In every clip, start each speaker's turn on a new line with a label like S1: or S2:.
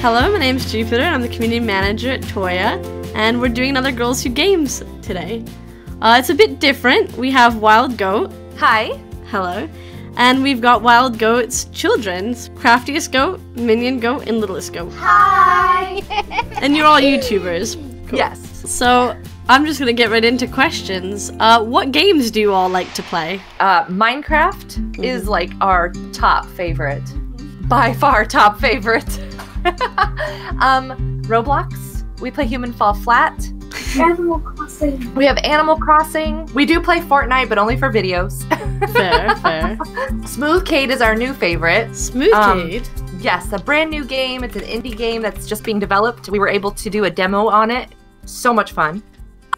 S1: Hello, my name's Jupiter. I'm the community manager at Toya, and we're doing another Girls Who Games today. Uh, it's a bit different. We have Wild Goat.
S2: Hi.
S1: Hello. And we've got Wild Goat's children's Craftiest Goat, Minion Goat, and Littlest Goat.
S3: Hi.
S1: And you're all YouTubers. Cool.
S2: Yes.
S1: So I'm just gonna get right into questions. Uh, what games do you all like to play?
S2: Uh, Minecraft is like our top favorite. By far top favorite. um, Roblox. We play Human Fall Flat.
S3: Animal Crossing.
S2: We have Animal Crossing. We do play Fortnite, but only for videos.
S1: Fair, fair.
S2: Smoothcade is our new favorite.
S1: smooth Smoothcade.
S2: Yes, a brand new game. It's an indie game that's just being developed. We were able to do a demo on it. So much fun.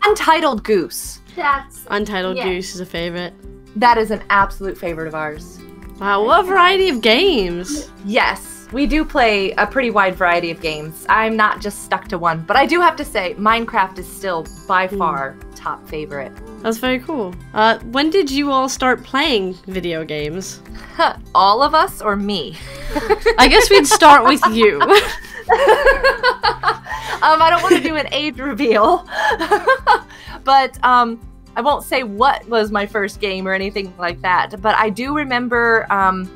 S2: Untitled Goose.
S3: That's
S1: Untitled
S3: yeah.
S1: Goose is a favorite.
S2: That is an absolute favorite of ours.
S1: Wow, what a variety of games.
S2: Yes, we do play a pretty wide variety of games. I'm not just stuck to one, but I do have to say, Minecraft is still by far top favorite.
S1: That's very cool. Uh, when did you all start playing video games?
S2: All of us or me?
S1: I guess we'd start with you.
S2: um, I don't want to do an age reveal, but um, I won't say what was my first game or anything like that. But I do remember um,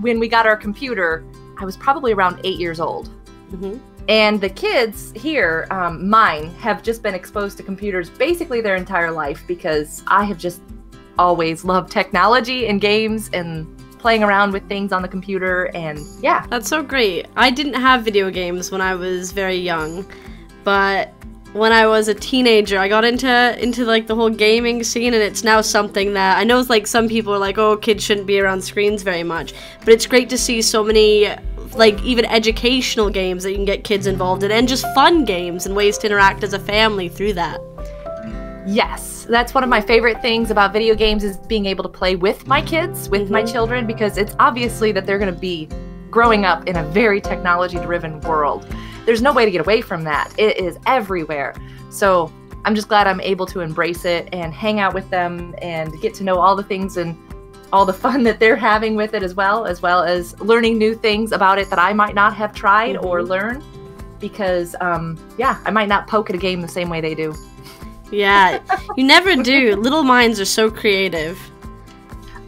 S2: when we got our computer. I was probably around eight years old.
S1: Mhm.
S2: And the kids here, um, mine, have just been exposed to computers basically their entire life because I have just always loved technology and games and playing around with things on the computer. And yeah,
S1: That's so great. I didn't have video games when I was very young, but when I was a teenager, I got into into like the whole gaming scene, and it's now something that I know. It's like some people are like, "Oh, kids shouldn't be around screens very much," but it's great to see so many like even educational games that you can get kids involved in, and just fun games and ways to interact as a family through that.
S2: Yes, that's one of my favorite things about video games is being able to play with my kids, with my
S1: Mhm.
S2: children, because it's obviously that they're going to be growing up in a very technology driven world. There's no way to get away from that. It is everywhere. So I'm just glad I'm able to embrace it and hang out with them and get to know all the things and all the fun that they're having with it as well, as well as learning new things about it that I might not have tried or learned. Because, um, yeah, I might not poke at a game the same way they do.
S1: Yeah, you never do. Little minds are so creative.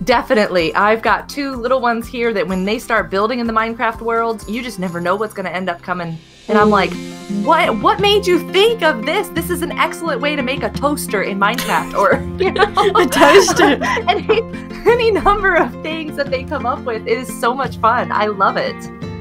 S2: Definitely. I've got two little ones here that when they start building in the Minecraft world, you just never know what's going to end up coming. And I'm like, what what made you think of this? This is an excellent way to make a toaster in Minecraft or you know,
S1: A toaster.
S2: any, any number of things that they come up with. It is so much fun. I love it.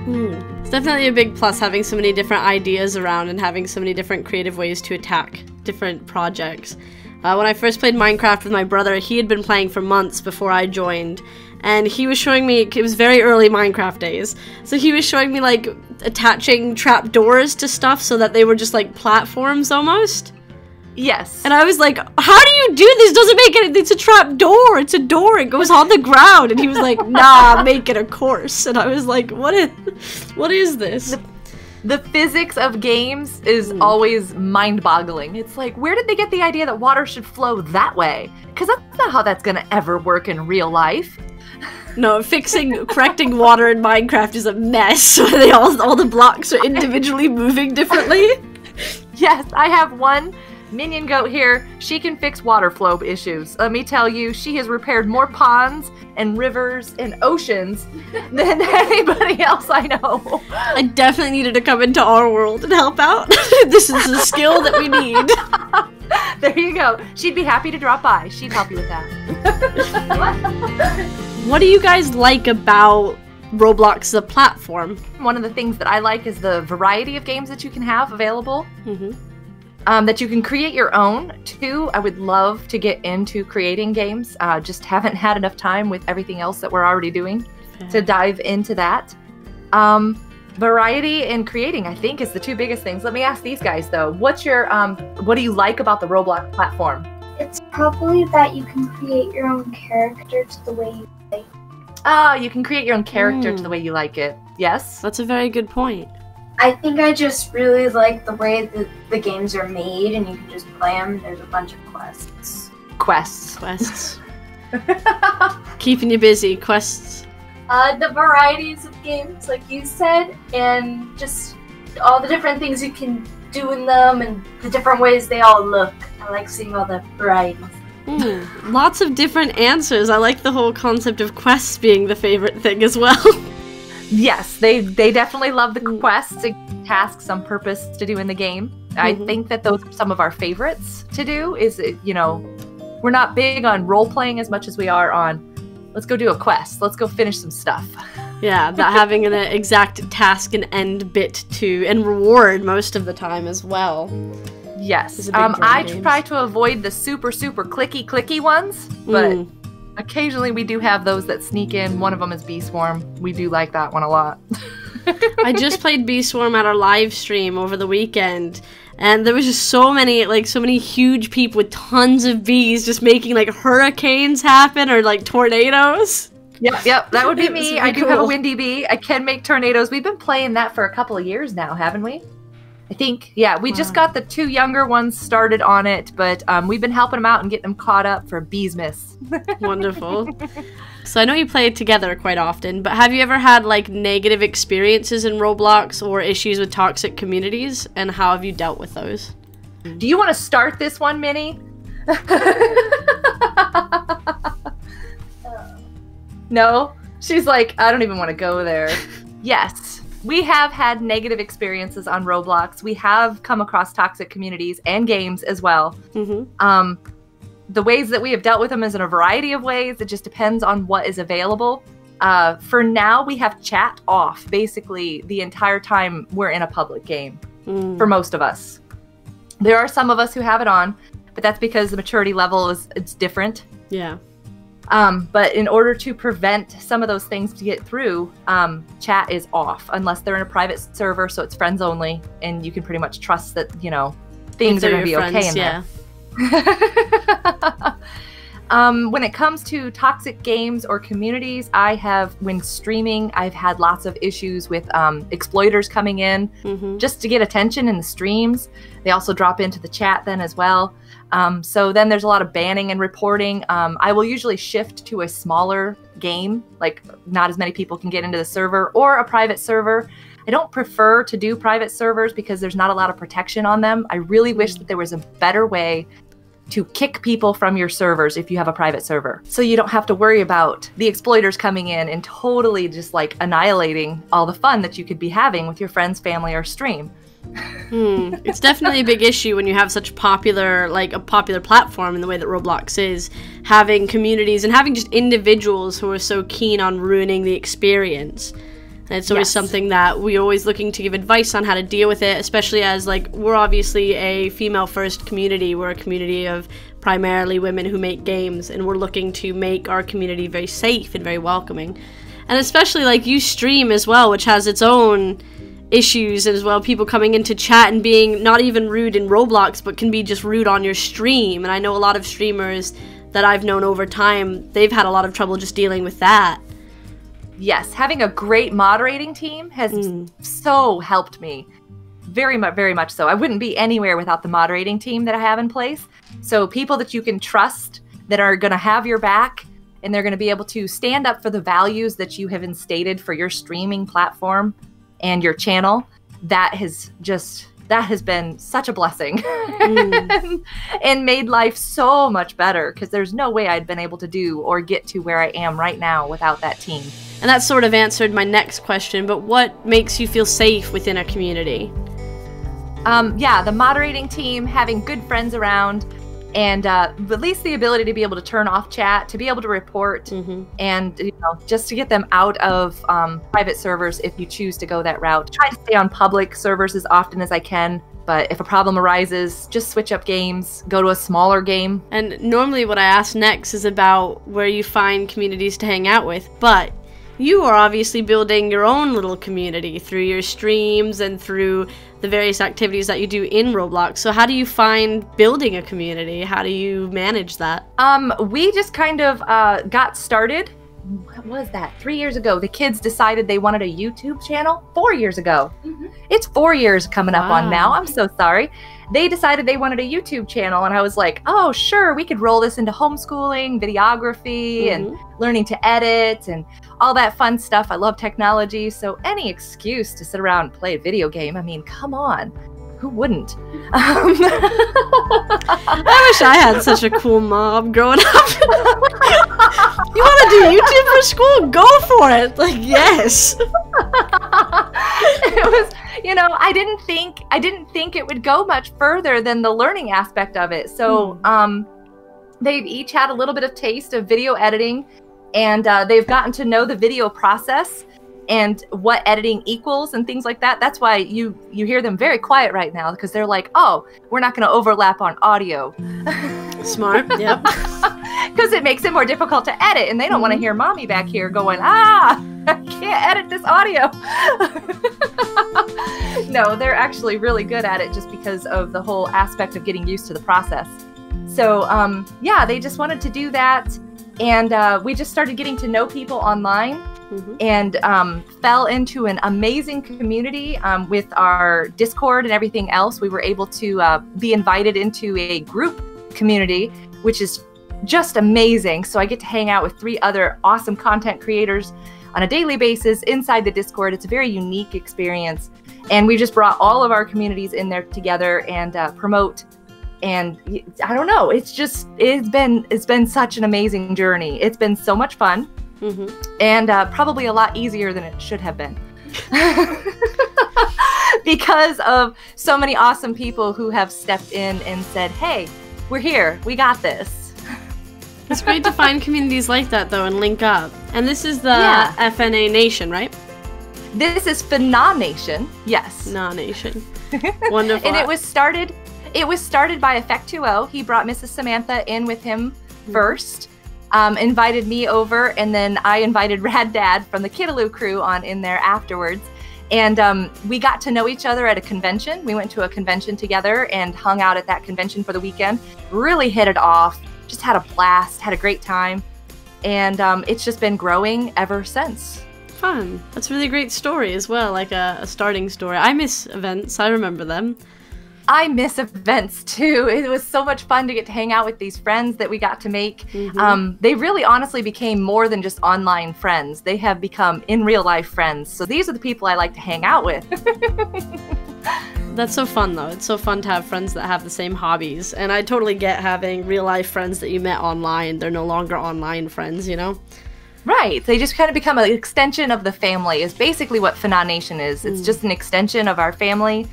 S1: Hmm. It's definitely a big plus having so many different ideas around and having so many different creative ways to attack different projects. Uh, when I first played Minecraft with my brother, he had been playing for months before I joined, and he was showing me it was very early Minecraft days. So he was showing me like attaching trap doors to stuff so that they were just like platforms almost.
S2: Yes.
S1: And I was like, "How do you do this? Doesn't make it. It's a trap door. It's a door. It goes on the ground." And he was like, "Nah, make it a course." And I was like, "What is, what is this?"
S2: the physics of games is
S1: Hmm.
S2: always mind-boggling. It's like, where did they get the idea that water should flow that way? Because that's not how that's gonna ever work in real life.
S1: No, fixing, correcting water in Minecraft is a mess. They all, all the blocks are individually moving differently.
S2: Yes, I have one minion goat here. She can fix water flow issues. Let me tell you, she has repaired more ponds and rivers and oceans than anybody else I know.
S1: I definitely needed to come into our world and help out. this is a skill that we need.
S2: there you go. She'd be happy to drop by. She'd help you with that.
S1: What do you guys like about Roblox as a platform?
S2: One of the things that I like is the variety of games that you can have available.
S1: hmm
S2: um, that you can create your own too. I would love to get into creating games. Uh, just haven't had enough time with everything else that we're already doing to dive into that. Um, variety and creating, I think, is the two biggest things. Let me ask these guys though. What's your um, what do you like about the Roblox platform?
S3: It's probably that you can create your own character to the way you play.
S2: Ah, you can create your own character to
S1: Hmm.
S2: the way you like it. Yes.
S1: That's a very good point.
S4: I think I just really like the way that the games are made and you can just play them. There's a bunch of quests.
S2: Quests.
S1: Quests. Keeping you busy. Quests.
S5: Uh, the varieties of games, like you said, and just
S4: all the different things you can do in them and the different ways they all look. I like seeing all the varieties.
S1: Hmm, lots of different answers. I like the whole concept of quests being the favorite thing as well.
S2: Yes, they they definitely love the
S1: Mm.
S2: quests and tasks on purpose to do in the game. I
S1: Mhm.
S2: think that those are some of our favorites to do. Is you know, we're not big on role playing as much as we are on. Let's go do a quest. Let's go finish some stuff.
S1: yeah, that having an exact task and end bit to and reward most of the time as well.
S2: Yes. Um, I
S1: games.
S2: try to avoid the super super clicky clicky ones, but
S1: Mm.
S2: occasionally we do have those that sneak in. One of them is Bee Swarm. We do like that one a lot.
S1: I just played Bee Swarm at our live stream over the weekend, and there was just so many, like, so many huge people with tons of bees just making like hurricanes happen or like tornadoes.
S2: Yep, yep, that would be me. I do have a windy bee. I can make tornadoes. We've been playing that for a couple of years now, haven't we? I think, yeah. We just got the two younger ones started on it, but um, we've been helping them out and getting them caught up for Beesmas.
S1: Wonderful. So I know you play together quite often, but have you ever had like negative experiences in Roblox or issues with toxic communities, and how have you dealt with those?
S2: Do you want to start this one, Minnie? no? She's like, I don't even want to go there. yes, we have had negative experiences on Roblox. We have come across toxic communities and games as well.
S1: hmm
S2: Um, the ways that we have dealt with them is in a variety of ways. It just depends on what is available. Uh, for now, we have chat off basically the entire time we're in a public game
S1: Mm.
S2: for most of us. There are some of us who have it on, but that's because the maturity level is it's different.
S1: Yeah.
S2: Um, but in order to prevent some of those things to get through, um, chat is off unless they're in a private server, so it's friends only, and you can pretty much trust that you know things are going to be
S1: they're
S2: okay in
S1: friends,
S2: there. um, when it comes to toxic games or communities, I have, when streaming, I've had lots of issues with um, exploiters coming in
S1: hmm
S2: just to get attention in the streams. They also drop into the chat then as well. Um, so then there's a lot of banning and reporting. Um, I will usually shift to a smaller game, like not as many people can get into the server, or a private server. I don't prefer to do private servers because there's not a lot of protection on them. I really wish that there was a better way to kick people from your servers if you have a private server. So you don't have to worry about the exploiters coming in and totally just like annihilating all the fun that you could be having with your friends, family, or stream.
S1: Hmm. It's definitely a big issue when you have such popular, like a popular platform in the way that Roblox is, having communities and having just individuals who are so keen on ruining the experience. And it's always
S2: Yes.
S1: something that we're always looking to give advice on how to deal with it, especially as like we're obviously a female first community. We're a community of primarily women who make games and we're looking to make our community very safe and very welcoming. And especially like you stream as well, which has its own issues as well people coming into chat and being not even rude in roblox but can be just rude on your stream and i know a lot of streamers that i've known over time they've had a lot of trouble just dealing with that
S2: Yes, having a great moderating team has
S1: Mm.
S2: so helped me. Very much, very much so. I wouldn't be anywhere without the moderating team that I have in place. So people that you can trust that are going to have your back and they're going to be able to stand up for the values that you have instated for your streaming platform and your channel. That has just that has been such a blessing
S1: Mm.
S2: and made life so much better because there's no way I'd been able to do or get to where I am right now without that team.
S1: and that sort of answered my next question but what makes you feel safe within a community
S2: Um, yeah, the moderating team, having good friends around, and uh, at least the ability to be able to turn off chat, to be able to report,
S1: hmm
S2: and you know, just to get them out of um, private servers if you choose to go that route. Try to stay on public servers as often as I can. But if a problem arises, just switch up games, go to a smaller game.
S1: And normally, what I ask next is about where you find communities to hang out with, but you are obviously building your own little community through your streams and through the various activities that you do in Roblox. So, how do you find building a community? How do you manage that?
S2: Um, we just kind of uh, got started what was that? Three years ago, the kids decided they wanted a YouTube channel. Four years ago.
S4: Mhm.
S2: It's four years coming up on now. I'm so sorry. They decided they wanted a YouTube channel, and I was like, oh, sure, we could roll this into homeschooling, videography, and
S1: Mhm.
S2: learning to edit and all that fun stuff. I love technology. So, any excuse to sit around and play a video game, I mean, come on. Who wouldn't? Um,
S1: I wish I had such a cool mom growing up. you want to do YouTube for school? Go for it. Like, yes.
S2: it was you know i didn't think i didn't think it would go much further than the learning aspect of it so um they've each had a little bit of taste of video editing and uh, they've gotten to know the video process and what editing equals and things like that that's why you you hear them very quiet right now because they're like oh we're not going to overlap on audio
S1: Smart. Yep.
S2: because it makes it more difficult to edit and they don't want to hear mommy back here going ah i can't edit this audio no they're actually really good at it just because of the whole aspect of getting used to the process so um, yeah they just wanted to do that and uh, we just started getting to know people online
S1: Mhm.
S2: and um, fell into an amazing community um, with our Discord and everything else. We were able to uh, be invited into a group community, which is just amazing. So I get to hang out with three other awesome content creators on a daily basis inside the Discord. It's a very unique experience. And we just brought all of our communities in there together and uh, promote. And i don't know, it's just it's been it's been such an amazing journey. It's been so much fun
S1: Mhm.
S2: and uh, probably a lot easier than it should have been. because of so many awesome people who have stepped in and said, hey, we're here, we got this.
S1: It's great to find communities like that though and link up. And this is the
S2: Yeah.
S1: FNA Nation, right?
S2: This is FNA Nation, yes.
S1: Nah Nation. Wonderful.
S2: and it was started it was started by Effect2O. He brought Mrs. Samantha in with him first. Um, invited me over, and then I invited Rad Dad from the Kidaloo crew on in there afterwards. And um, we got to know each other at a convention. We went to a convention together and hung out at that convention for the weekend. Really hit it off. Just had a blast, had a great time. And um, it's just been growing ever since.
S1: fun. That's a really great story as well, like a, a starting story. I miss events. I remember them.
S2: I miss events too. It was so much fun to get to hang out with these friends that we got to make. Um, they really honestly became more than just online friends. They have become in real life friends. So these are the people I like to hang out with.
S1: That's so fun though. It's so fun to have friends that have the same hobbies. And I totally get having real life friends that you met online. They're no longer online friends, you know?
S2: right. They just kind of become an extension of the family, is basically what FNA Nation is. It's just an extension of our family.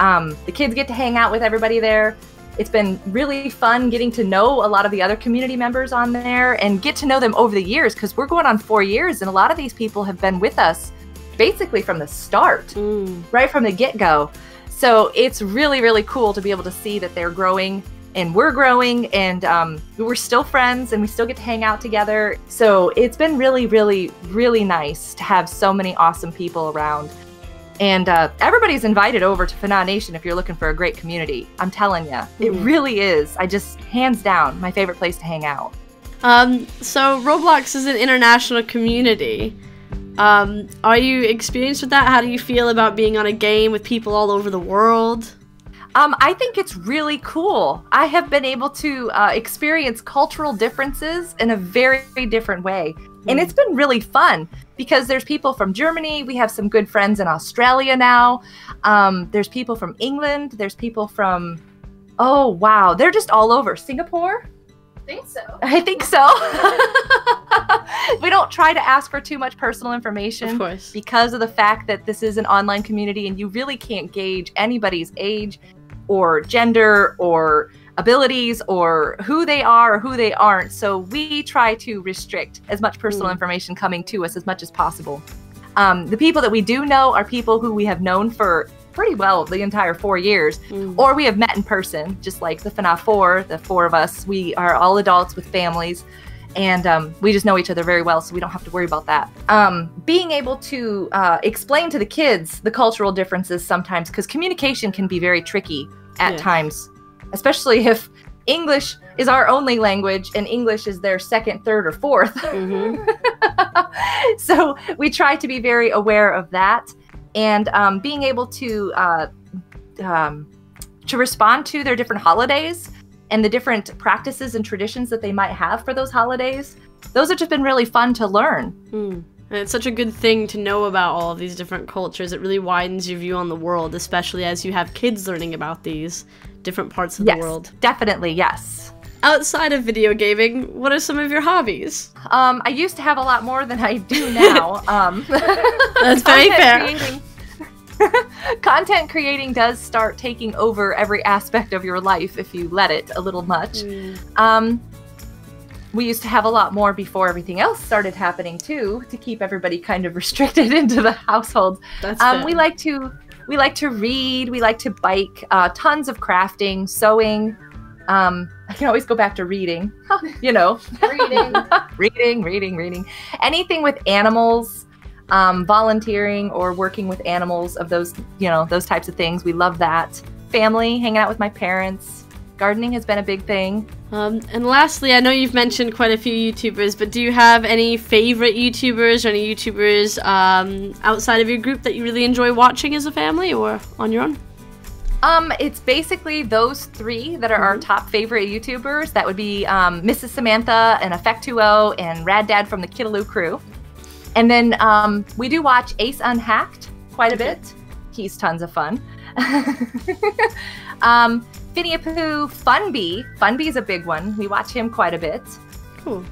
S2: Um, the kids get to hang out with everybody there. It's been really fun getting to know a lot of the other community members on there and get to know them over the years because we're going on four years and a lot of these people have been with us basically from the start
S1: Mm.
S2: right from the get go. So it's really, really cool to be able to see that they're growing and we're growing and um, we're still friends and we still get to hang out together. So it's been really, really, really nice to have so many awesome people around. And uh, everybody's invited over to FNA Nation if you're looking for a great community. I'm telling you, it
S1: Mhm.
S2: really is. I just, hands down, my favorite place to hang out.
S1: Um, so Roblox is an international community. Um, are you experienced with that? How do you feel about being on a game with people all over the world?
S2: Um, I think it's really cool. I have been able to uh, experience cultural differences in a very, very different way. And
S1: Hmm.
S2: it's been really fun because there's people from Germany. We have some good friends in Australia now. Um, there's people from England. There's people from, oh, wow. They're just all over. Singapore?
S4: I think so.
S2: I think so. we don't try to ask for too much personal information
S1: Of course.
S2: because of the fact that this is an online community and you really can't gauge anybody's age or gender or abilities or who they are or who they aren't. So we try to restrict as much personal
S1: Mm.
S2: information coming to us as much as possible. Um, the people that we do know are people who we have known for pretty well the entire four years,
S1: Mm.
S2: or we have met in person, just like the FNAF 4, the four of us. We are all adults with families, and um, we just know each other very well, so we don't have to worry about that. Um, being able to uh, explain to the kids the cultural differences sometimes, because communication can be very tricky at
S1: Yeah.
S2: times, especially if English is our only language and English is their second, third, or fourth.
S1: Mhm.
S2: so we try to be very aware of that and um, being able to uh, um, to respond to their different holidays and the different practices and traditions that they might have for those holidays. Those have just been really fun to learn.
S1: Hmm. And it's such a good thing to know about all of these different cultures. It really widens your view on the world, especially as you have kids learning about these different parts of
S2: yes,
S1: the world.
S2: Definitely, yes.
S1: Outside of video gaming, what are some of your hobbies?
S2: Um, I used to have a lot more than I do now. um,
S1: That's very fair.
S2: Creating, content creating does start taking over every aspect of your life if you let it a little much.
S1: Mm.
S2: Um, we used to have a lot more before everything else started happening too to keep everybody kind of restricted into the household. Um, we like to we like to read we like to bike uh, tons of crafting sewing. Um, i can always go back to reading you know.
S4: Reading.
S2: reading reading reading. Anything with animals um, volunteering or working with animals of those you know those types of things we love that. Family hanging out with my parents gardening has been a big thing
S1: Um, and lastly, I know you've mentioned quite a few YouTubers, but do you have any favorite YouTubers or any YouTubers um, outside of your group that you really enjoy watching as a family or on your own?
S2: Um, it's basically those three that are our
S1: Mhm.
S2: top favorite YouTubers. That would be um, Mrs. Samantha and Effectuo and Rad Dad from the Kidaloo crew. And then um, we do watch Ace Unhacked quite a bit. He's tons of fun. um, Finny Pooh, Funbee. Funbee is a big one. We watch him quite a bit.
S1: Cool.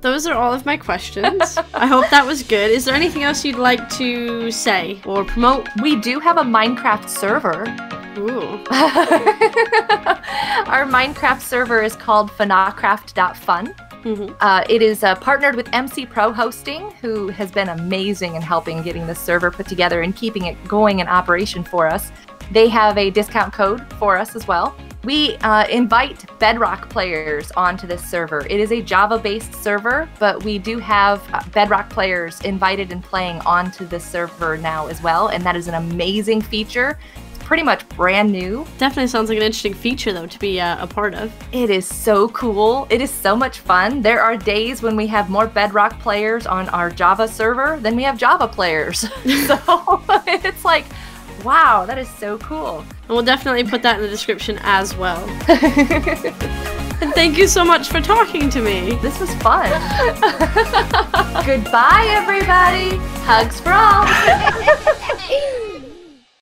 S1: Those are all of my questions. I hope that was good. Is there anything else you'd like to say or promote?
S2: We do have a Minecraft server.
S1: Ooh.
S2: Our Minecraft server is called FNACraft.fun.
S1: Mhm.
S2: Uh, it is uh, partnered with MC Pro Hosting, who has been amazing in helping getting the server put together and keeping it going in operation for us. They have a discount code for us as well. We uh, invite Bedrock players onto this server. It is a Java based server, but we do have uh, Bedrock players invited and playing onto this server now as well, and that is an amazing feature. It's pretty much brand new.
S1: Definitely sounds like an interesting feature, though, to be uh, a part of.
S2: It is so cool. It is so much fun. There are days when we have more Bedrock players on our Java server than we have Java players. so it's like, wow, that is so cool.
S1: And we'll definitely put that in the description as well. and thank you so much for talking to me.
S2: This was fun. Goodbye, everybody. Hugs for all.